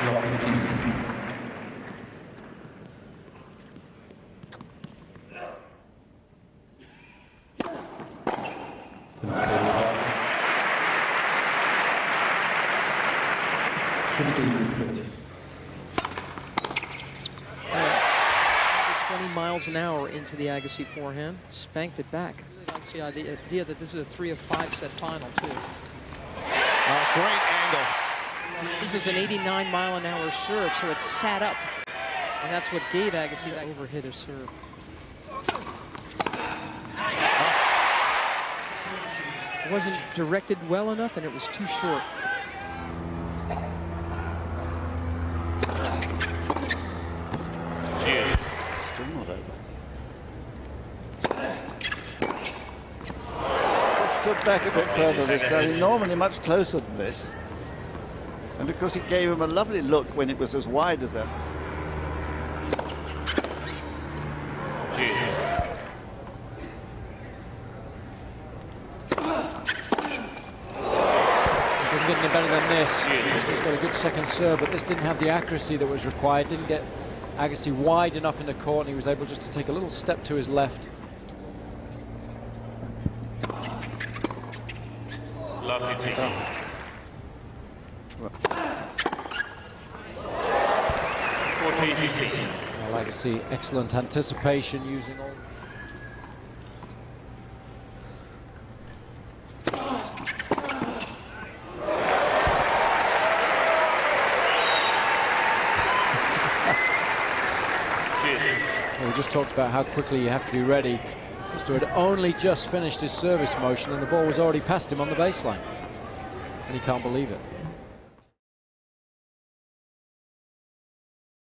15. Fifteen, 20 miles an hour into the Agassi forehand, spanked it back. Really likes the idea, idea that this is a three of five set final too. Uh, great angle. This is an 89 mile an hour serve, so it's sat up. And that's what gave Agassi that overhit his serve. It wasn't directed well enough and it was too short. Still not over. Stood back a bit further this time. He's normally much closer than this. And of course, it gave him a lovely look when it was as wide as that. Cheers. Doesn't get any better than this. He's got a good second serve, but this didn't have the accuracy that was required. Didn't get Agassi wide enough in the court, and he was able just to take a little step to his left. Lovely Fourteen, fifteen. Well, Agassi, excellent anticipation using all. Well, we just talked about how quickly you have to be ready. Mr. had only just finished his service motion, and the ball was already past him on the baseline. And he can't believe it.